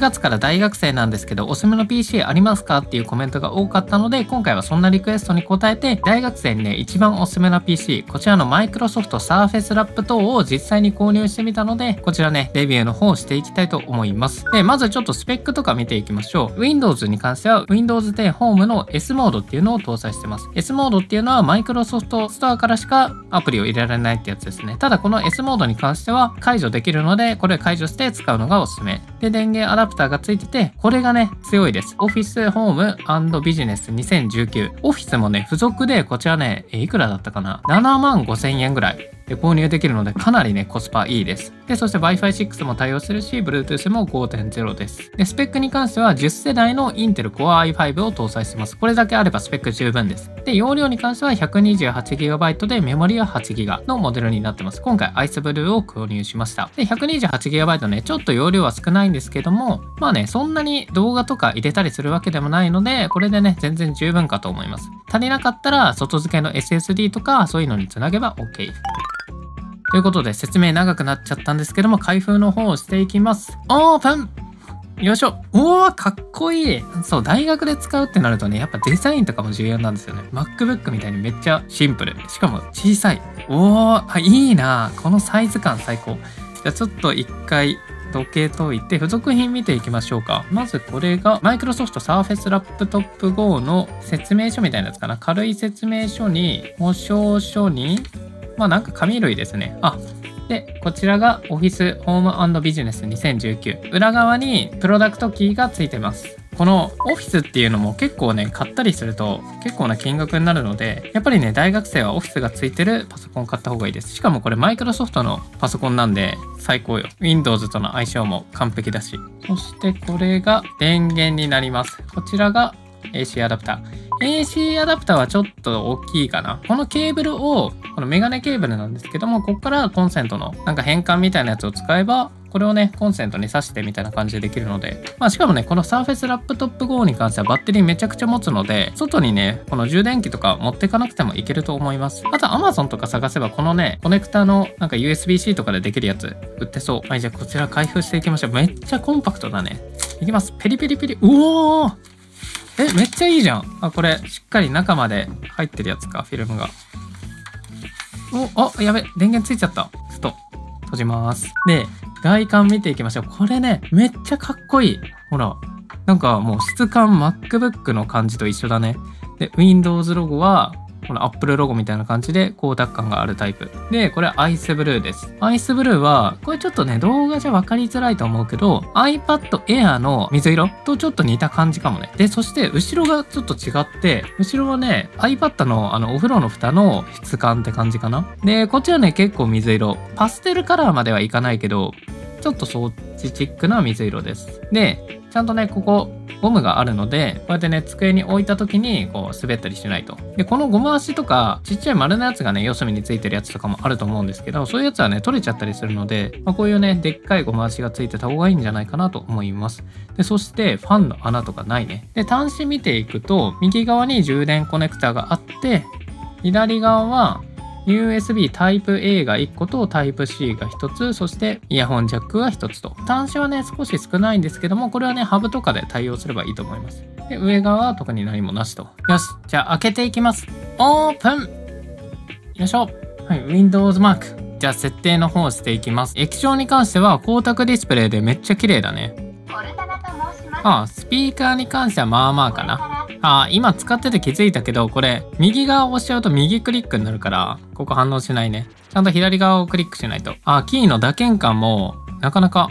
4月から大学生なんですけど、おすすめの PC ありますかっていうコメントが多かったので、今回はそんなリクエストに答えて、大学生にね、一番おすすめな PC、こちらのマイクロソフト Surface Lap 等を実際に購入してみたので、こちらね、レビューの方をしていきたいと思います。で、まずちょっとスペックとか見ていきましょう。Windows に関しては、Windows 10 Home の S モードっていうのを搭載してます。S モードっていうのはマイクロソフトストアからしかアプリを入れられないってやつですね。ただこの S モードに関しては解除できるので、これ解除して使うのがおすすめ。で、電源アダプターがついてて、これがね、強いです。オフィスホームビジネス2019。オフィスもね、付属で、こちらね、いくらだったかな ?7 万5千円ぐらい。で購入できるのでかなりねコスパいいです。でそして Wi-Fi6 も対応するし Bluetooth も5.0です。でスペックに関しては10世代の Intel Core i5 を搭載してます。これだけあればスペック十分です。で容量に関しては 128GB でメモリは 8GB のモデルになってます。今回 Ice Blue を購入しました。で 128GB ねちょっと容量は少ないんですけどもまあねそんなに動画とか入れたりするわけでもないのでこれでね全然十分かと思います。足りなかったら外付けの SSD とかそういうのにつなげば OK。ということで説明長くなっちゃったんですけども開封の方をしていきます。オープン!よいしょ。おーかっこいい。そう大学で使うってなるとねやっぱデザインとかも重要なんですよね。MacBook みたいにめっちゃシンプル。しかも小さい。おーあいいな。このサイズ感最高。じゃあちょっと一回時計解いて付属品見ていきましょうか。まずこれがマイクロソフト Surface Laptop Go の説明書みたいなやつかな。軽い説明書に保証書にまあなんか紙類ですね。あ、で、こちらが Office Home Business 2019。裏側にプロダクトキーがついてます。このオフィスっていうのも結構ね、買ったりすると結構な金額になるので、やっぱりね、大学生はオフィスがついてるパソコン買った方がいいです。しかもこれマイクロソフトのパソコンなんで最高よ。Windows との相性も完璧だし。そしてこれが電源になります。こちらが AC アダプター。AC アダプターはちょっと大きいかな。このケーブルを、このメガネケーブルなんですけども、ここからコンセントのなんか変換みたいなやつを使えば、これをね、コンセントに挿してみたいな感じでできるので、まあしかもね、この Surface Laptop Go に関してはバッテリーめちゃくちゃ持つので、外にね、この充電器とか持ってかなくてもいけると思います。あと Amazon とか探せばこのね、コネクタのなんか USB-C とかでできるやつ売ってそう。はい、じゃあこちら開封していきましょう。めっちゃコンパクトだね。いきます。ペリペリペリ。うおーえ、めっちゃいいじゃん。あ、これ、しっかり中まで入ってるやつか、フィルムが。お、あ、やべ、電源ついちゃった。ちょっと、閉じます。で、外観見ていきましょう。これね、めっちゃかっこいい。ほら。なんかもう質感 MacBook の感じと一緒だね。で、Windows ロゴはこの Apple ロゴみたいな感じで光沢感があるタイプ。で、これアイスブルーです。アイスブルーは、これちょっとね、動画じゃ分かりづらいと思うけど、iPad Air の水色とちょっと似た感じかもね。で、そして後ろがちょっと違って、後ろはね、iPad のあのお風呂の蓋の質感って感じかな。で、こっちはね、結構水色。パステルカラーまではいかないけど、ちょっとそっちチックな水色です。で、ちゃんとね、ここ、ゴムがあるので、こうやってね、机に置いた時に、こう、滑ったりしないと。で、このゴム足とか、ちっちゃい丸のやつがね、四隅についてるやつとかもあると思うんですけど、そういうやつはね、取れちゃったりするので、まあ、こういうね、でっかいゴム足がついてた方がいいんじゃないかなと思います。で、そして、ファンの穴とかないね。で、端子見ていくと、右側に充電コネクタがあって、左側は USB Type A が1個と Type C が1つ、そしてイヤホンジャックが1つと。端子はね、少し少ないんですけども、これはね、ハブとかで対応すればいいと思います。で、上側は特に何もなしと。よし、じゃあ開けていきます。オープンよいしょ。はい、Windows マーク。じゃあ設定の方をしていきます。液晶に関しては光沢ディスプレイでめっちゃ綺麗だね。ああ、スピーカーに関してはまあまあかな。あ、今使ってて気づいたけど、これ、右側を押しちゃうと右クリックになるから、ここ反応しないね。ちゃんと左側をクリックしないと。あ、キーの打鍵感も、なかなか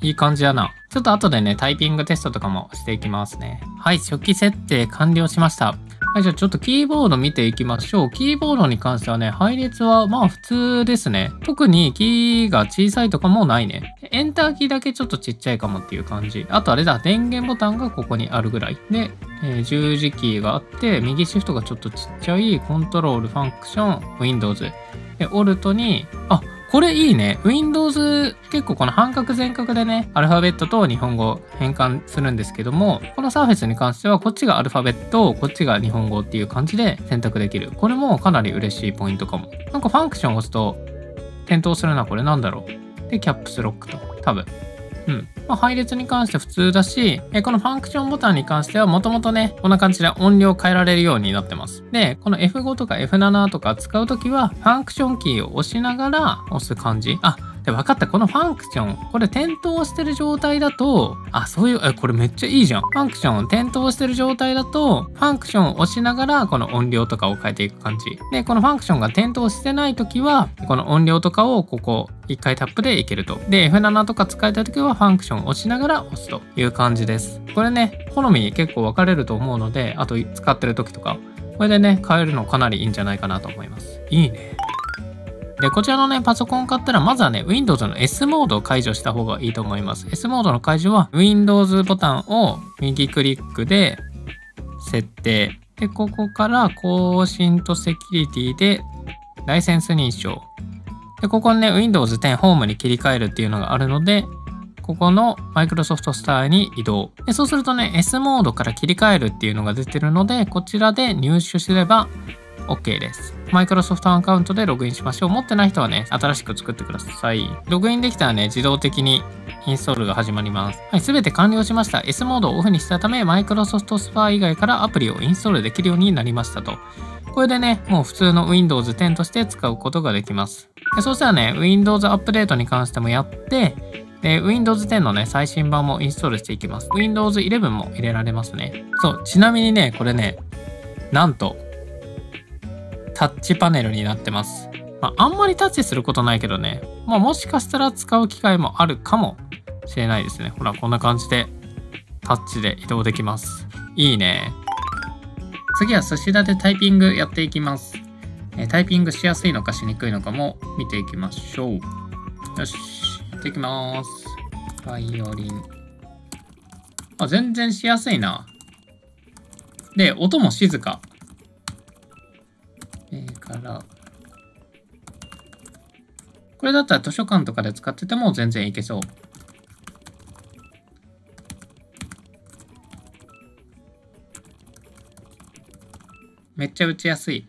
いい感じやな。ちょっと後でね、タイピングテストとかもしていきますね。はい、初期設定完了しました。はい、じゃあちょっとキーボード見ていきましょう。キーボードに関してはね、配列はまあ普通ですね。特にキーが小さいとかもないね。エンターキーだけちょっとちっちゃいかもっていう感じ。あとあれだ、電源ボタンがここにあるぐらい。で、えー、十字キーがあって、右シフトがちょっとちっちゃい、コントロール、ファンクション、Windows。で、 Alt に、あ、これいいね。Windows 結構この半角全角でね、アルファベットと日本語変換するんですけども、この Surface に関してはこっちがアルファベット、こっちが日本語っていう感じで選択できる。これもかなり嬉しいポイントかも。なんかファンクションを押すと点灯するな。これなんだろう。で、 Caps Lock と。多分。うん。まあ、配列に関して普通だし、えこのファンクションボタンに関してはもともとね、こんな感じで音量変えられるようになってます。で、この F5 とか F7 とか使うときは、ファンクションキーを押しながら押す感じ。あ、で、分かった。このファンクション。これ点灯してる状態だと、あ、そういう、え、これめっちゃいいじゃん。ファンクション、点灯してる状態だと、ファンクションを押しながら、この音量とかを変えていく感じ。で、このファンクションが点灯してないときは、この音量とかをここ、一回タップでいけると。で、F7 とか使いたいときは、ファンクションを押しながら押すという感じです。これね、好み結構分かれると思うので、あと使ってる時とか、これでね、変えるのかなりいいんじゃないかなと思います。いいね。で、こちらのね、パソコン買ったら、まずはね、Windows の S モードを解除した方がいいと思います。S モードの解除は、Windows ボタンを右クリックで設定。で、ここから更新とセキュリティでライセンス認証。で、ここにね、Windows 10 Home に切り替えるっていうのがあるので、ここの Microsoft Store に移動。でそうするとね、S モードから切り替えるっていうのが出てるので、こちらで入手すれば OK です。Microsoft アカウントでログインしましょう。持ってない人はね、新しく作ってください。ログインできたらね、自動的にインストールが始まります。はい、すべて完了しました。S モードをオフにしたため、Microsoft Store 以外からアプリをインストールできるようになりましたと。これでね、もう普通の Windows 10として使うことができます。でそうしたらね、Windows アップデートに関してもやって、で、Windows 10のね、最新版もインストールしていきます。Windows 11も入れられますね。そう、ちなみにね、これね、なんと、タッチパネルになってます。まあ、あんまりタッチすることないけどね、まあ、もしかしたら使う機会もあるかもしれないですね。ほら、こんな感じでタッチで移動できます。いいね。次は寿司だでタイピングやっていきます。タイピングしやすいのかしにくいのかも見ていきましょう。よし、やっていきます。バイオリン。あ、全然しやすいな。で、音も静か。からこれだったら図書館とかで使ってても全然いけそうめっちゃ打ちやすい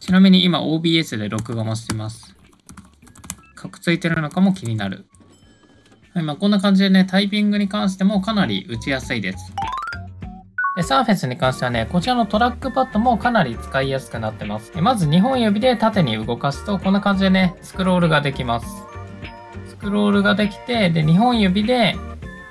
ちなみに今 OBS で録画もしてます。くついてるのかも気になる。はい、まあ、こんな感じでね、タイピングに関してもかなり打ちやすいです。で、サーフェスに関してはね、こちらのトラックパッドもかなり使いやすくなってます。まず2本指で縦に動かすと、こんな感じでね、スクロールができます。スクロールができて、で、2本指で、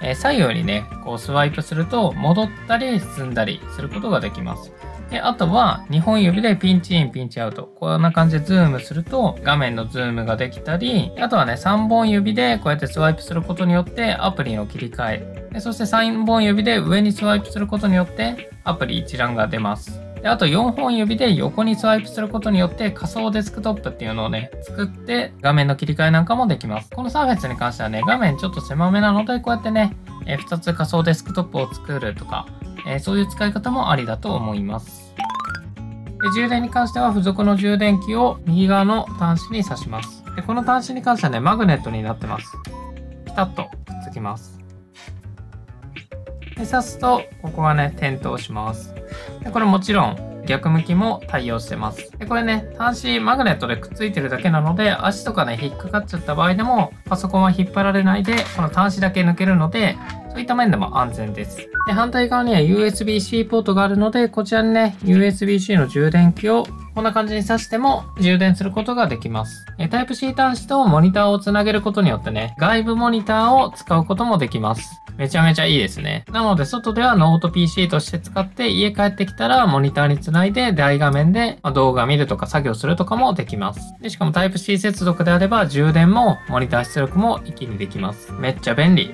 え左右にね、こうスワイプすると、戻ったり進んだりすることができます。で、あとは2本指でピンチイン、ピンチアウト。こんな感じでズームすると画面のズームができたり、あとはね、3本指でこうやってスワイプすることによってアプリの切り替え。でそして3本指で上にスワイプすることによってアプリ一覧が出ます。であと4本指で横にスワイプすることによって仮想デスクトップっていうのをね、作って画面の切り替えなんかもできます。このサーフェスに関してはね、画面ちょっと狭めなので、こうやってね、え2つ仮想デスクトップを作るとか、えそういう使い方もありだと思います。で充電に関しては付属の充電器を右側の端子に挿します。でこの端子に関してはね、マグネットになってます。ピタッとくっつきます。で、挿すと、ここがね、点灯します。でこれもちろん逆向きも対応してます。で、これね、端子マグネットでくっついてるだけなので、足とかね、引っかかっちゃった場合でも、パソコンは引っ張られないで、この端子だけ抜けるので、そういった面でも安全です。で、反対側には USB-C ポートがあるので、こちらにね、USB-C の充電器をこんな感じに挿しても充電することができます。タイプ C 端子とモニターをつなげることによってね、外部モニターを使うこともできます。めちゃめちゃいいですね。なので、外ではノート PC として使って、家帰ってきたらモニターにつないで大画面で動画見るとか作業するとかもできます。でしかもタイプ C 接続であれば、充電もモニター出力も一気にできます。めっちゃ便利。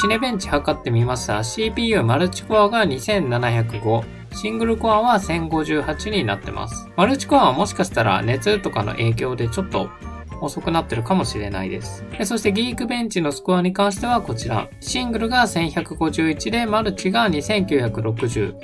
シネベンチ測ってみました。CPU マルチコアが2705。シングルコアは1058になってます。マルチコアはもしかしたら熱とかの影響でちょっと遅くなってるかもしれないです。でそしてギークベンチのスコアに関してはこちら。シングルが1151でマルチが2960。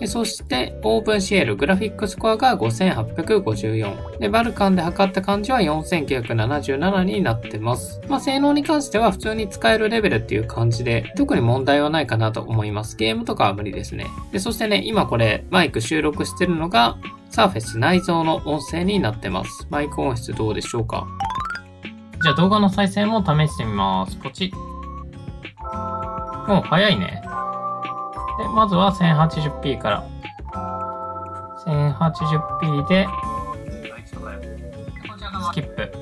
でそして、オープンシエルグラフィックスコアが5854。で、バルカンで測った感じは4977になってます。まあ、性能に関しては普通に使えるレベルっていう感じで、特に問題はないかなと思います。ゲームとかは無理ですね。で、そしてね、今これ、マイク収録してるのが、サーフェス内蔵の音声になってます。マイク音質どうでしょうか？じゃあ動画の再生も試してみます。ポチッ。もう早いね。で、まずは 1080p から。1080p で、スキップ。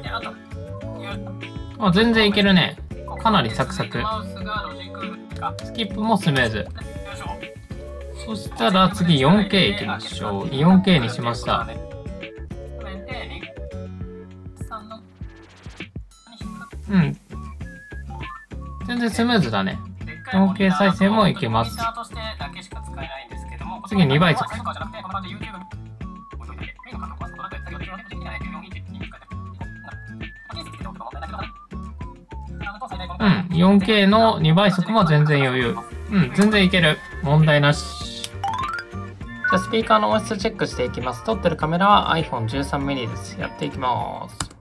あ、全然いけるね。かなりサクサク。スキップもスムーズ。そしたら次 4K いきましょう。4K にしました。うん。全然スムーズだね。4K 再生もいけます。次2倍速。うん、4K の2倍速も全然余裕。うん、全然いける。問題なし。じゃあ、スピーカーの音質チェックしていきます。撮ってるカメラは iPhone13mm です。やっていきます。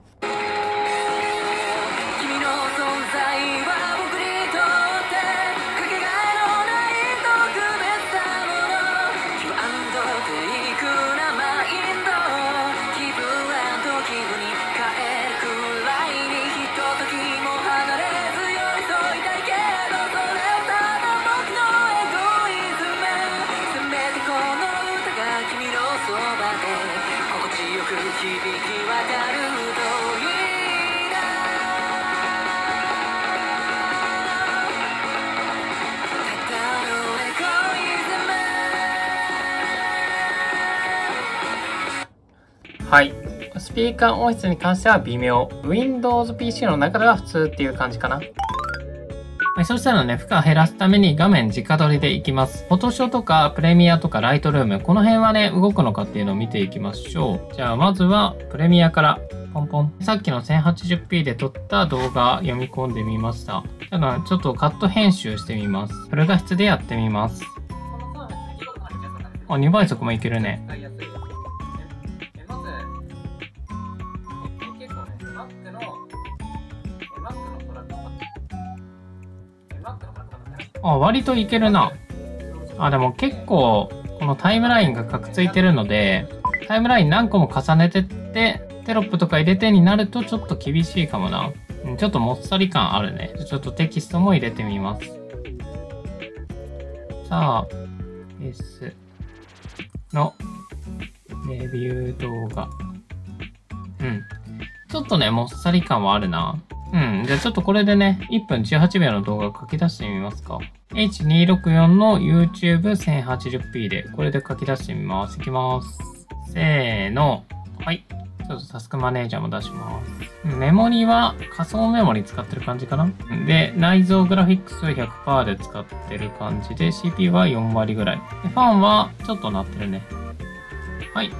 はい。スピーカー音質に関しては微妙。Windows PC の中では普通っていう感じかな。はい、そしたらね、負荷減らすために画面直撮りでいきます。フォトショーとかプレミアとかライトルーム、この辺はね、動くのかっていうのを見ていきましょう。じゃあ、まずはプレミアからポンポン。さっきの 1080p で撮った動画読み込んでみました。ただ、ちょっとカット編集してみます。フル画質でやってみます。あ、2倍速もいけるね。あ、割といけるな。あ、でも結構、このタイムラインがかくついてるので、タイムライン何個も重ねてって、テロップとか入れてになるとちょっと厳しいかもな。ちょっともっさり感あるね。ちょっとテキストも入れてみます。さあ、S のレビュー動画。うん。ちょっとね、もっさり感はあるな。うん。じゃあちょっとこれでね、1分18秒の動画を書き出してみますか。H264 の YouTube1080p で、これで書き出してみます。いきます。せーの。はい。ちょっとタスクマネージャーも出します。メモリは仮想メモリ使ってる感じかなで、内蔵グラフィックス100%で使ってる感じで、CPU は4割ぐらい。でファンはちょっと鳴ってるね。はい。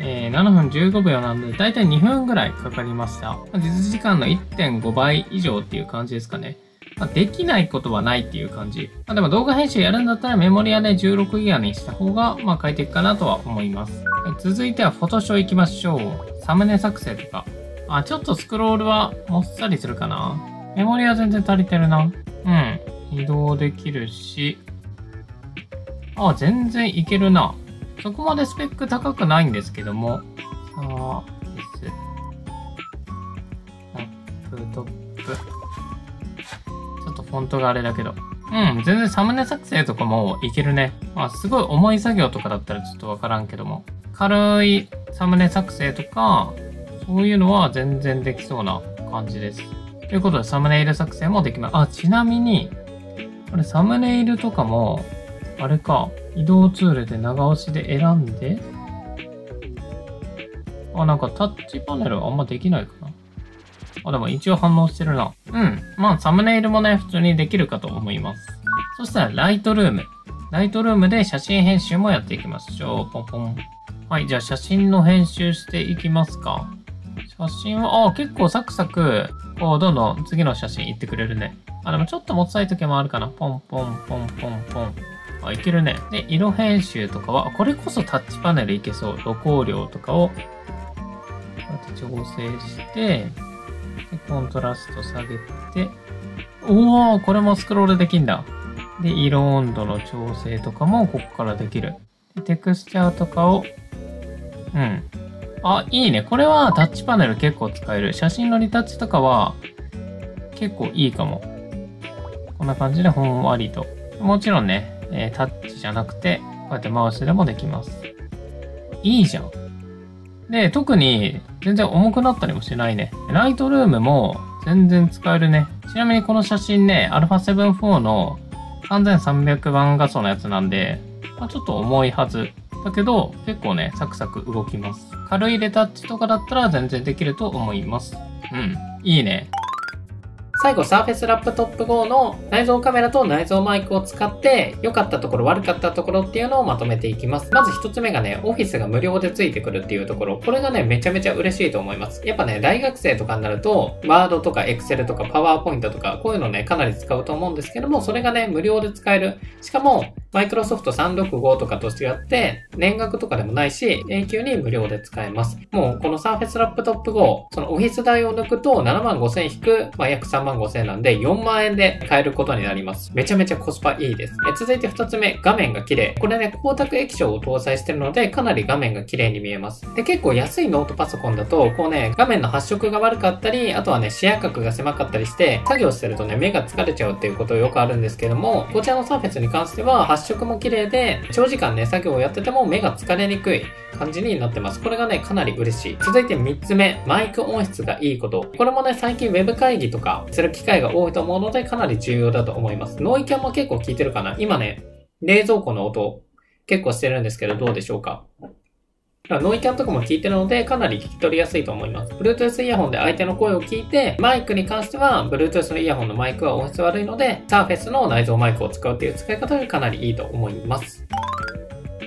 えー、7分15秒なんで、だいたい2分ぐらいかかりました。実時間の1.5倍以上っていう感じですかね。まあ、できないことはないっていう感じ。まあ、でも動画編集やるんだったらメモリはね、16ギガにした方が、まあ、快適かなとは思います。続いてはフォトショー行きましょう。サムネ作成とか。あ、ちょっとスクロールはもっさりするかな。メモリは全然足りてるな。うん。移動できるし。あ、全然いけるな。そこまでスペック高くないんですけども、さあ、です。ラップトップ。ちょっとフォントがあれだけど。うん、全然サムネ作成とかもいけるね。まあ、すごい重い作業とかだったらちょっとわからんけども。軽いサムネ作成とか、そういうのは全然できそうな感じです。ということで、サムネイル作成もできます。あ、ちなみに、これサムネイルとかも、あれか、移動ツールで長押しで選んで、あ、なんかタッチパネルあんまできないかな。あ、でも一応反応してるな。うん。まあ、サムネイルもね、普通にできるかと思います。そしたら、ライトルーム。ライトルームで写真編集もやっていきましょう。ポンポン。はい、じゃあ写真の編集していきますか。写真は、あ、結構サクサク、こう、どんどん次の写真いってくれるね。あ、でもちょっともったい時もあるかな。ポンポンポンポンポン。あ、いけるね。で、色編集とかは、これこそタッチパネルいけそう。露光量とかを、こうやって調整して、で、コントラスト下げて、おー、これもスクロールできんだ。で、色温度の調整とかもここからできる。で、テクスチャーとかを、うん。あ、いいね。これはタッチパネル結構使える。写真のリタッチとかは結構いいかも。こんな感じでほんわりと。もちろんね、えー、タッチじゃなくて、こうやってマウスでもできます。いいじゃん。で、特に全然重くなったりもしないね。ライトルームも全然使えるね。ちなみにこの写真ね、α7 4の3300番画素のやつなんで、まあ、ちょっと重いはず。だけど、結構ね、サクサク動きます。軽いレタッチとかだったら全然できると思います。うん。いいね。最後、Surface Laptop Go の内蔵カメラと内蔵マイクを使って、良かったところ、悪かったところっていうのをまとめていきます。まず一つ目がね、オフィスが無料でついてくるっていうところ。これがね、めちゃめちゃ嬉しいと思います。やっぱね、大学生とかになると、ワードとか Excel とか PowerPoint とか、こういうのね、かなり使うと思うんですけども、それがね、無料で使える。しかも、マイクロソフト365とかと違って、年額とかでもないし、永久に無料で使えます。もう、この Surface Laptop Go、そのオフィス代を抜くと7万5000引く、まあ、約3万5000なんで、4万円で買えることになります。めちゃめちゃコスパいいです。え続いて2つ目、画面が綺麗。これね、光沢液晶を搭載してるので、かなり画面が綺麗に見えます。で、結構安いノートパソコンだと、こうね、画面の発色が悪かったり、あとはね、視野角が狭かったりして、作業してるとね、目が疲れちゃうっていうことよくあるんですけども、こちらのサーフェスに関しては発色も綺麗で、長時間ね、作業をやってても目が疲れにくい感じになってます。これがね、かなり嬉しい。続いて3つ目、マイク音質がいいこと。これもね、最近 Web 会議とかする機会が多いと思うので、かなり重要だと思います。ノイキャンも結構効いてるかな今ね、冷蔵庫の音結構してるんですけど、どうでしょうか？ノイキャンとかも聞いてるので、かなり聞き取りやすいと思います。Bluetooth イヤホンで相手の声を聞いて、マイクに関しては、Bluetooth のイヤホンのマイクは音質悪いので、Surface の内蔵マイクを使うっていう使い方がかなりいいと思います。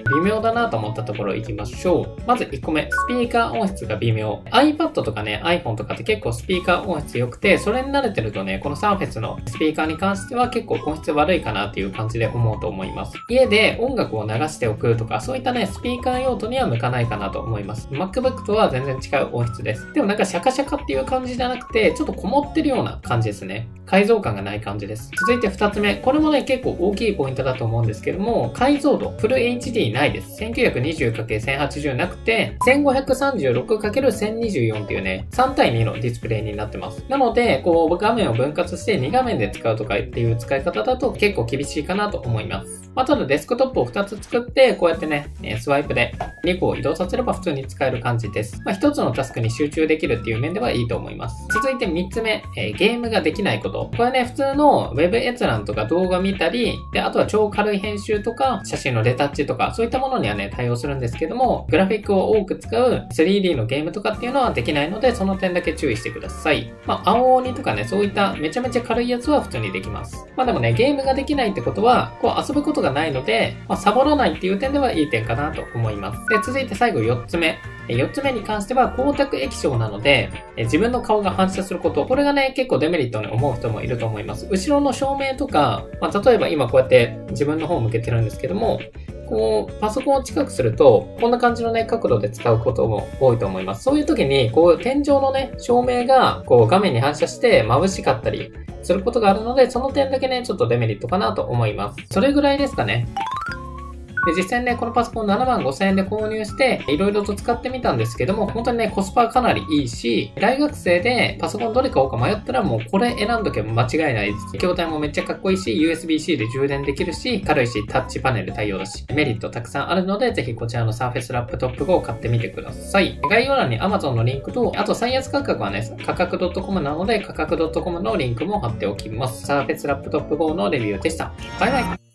微妙だなと思ったところ行きましょう。まず1個目、スピーカー音質が微妙。iPad とかね、iPhone とかって結構スピーカー音質良くて、それに慣れてるとね、この Surface のスピーカーに関しては結構音質悪いかなっていう感じで思うと思います。家で音楽を流しておくとか、そういったね、スピーカー用途には向かないかなと思います。MacBook とは全然違う音質です。でもなんかシャカシャカっていう感じじゃなくて、ちょっとこもってるような感じですね。解像感がない感じです。続いて2つ目。これもね、結構大きいポイントだと思うんですけども、解像度、フル HD ないです。1920×1080 なくて、1536×1024 っていうね、3対2のディスプレイになってます。なので、こう、画面を分割して2画面で使うとかっていう使い方だと結構厳しいかなと思います。まあ、ただデスクトップを2つ作って、こうやってね、スワイプで2個を移動させれば普通に使える感じです。まあ、1つのタスクに集中できるっていう面ではいいと思います。続いて3つ目、え、ゲームができないこと。これね、普通の Web 閲覧とか動画見たり、で、あとは超軽い編集とか、写真のレタッチとか、そういったものにはね、対応するんですけども、グラフィックを多く使う 3D のゲームとかっていうのはできないので、その点だけ注意してください。まあ、青鬼とかね、そういっためちゃめちゃ軽いやつは普通にできます。まあでもね、ゲームができないってことは、こう遊ぶことががないので、まあ、サボらないっていう点ではいい点かなと思います。で、続いて最後4つ目。4つ目に関しては光沢液晶なので、自分の顔が反射すること。これがね、結構デメリットに思う人もいると思います。後ろの照明とか、まあ、例えば今こうやって自分の方を向けてるんですけども、こう、パソコンを近くすると、こんな感じのね、角度で使うことも多いと思います。そういう時に、こう、天井のね、照明が、こう、画面に反射して眩しかったりすることがあるので、その点だけね、ちょっとデメリットかなと思います。それぐらいですかね。で、実際ね、このパソコン7万5000円で購入して、いろいろと使ってみたんですけども、本当にね、コスパかなりいいし、大学生でパソコンどれ買おうか迷ったらもうこれ選んどけば間違いないです。筐体もめっちゃかっこいいし、USB-C で充電できるし、軽いし、タッチパネル対応だし、メリットたくさんあるので、ぜひこちらの Surface Laptop Go を買ってみてください。概要欄に Amazon のリンクと、あと最安価格はね、価格 .com なので、価格 .com のリンクも貼っておきます。Surface Laptop Go のレビューでした。バイバイ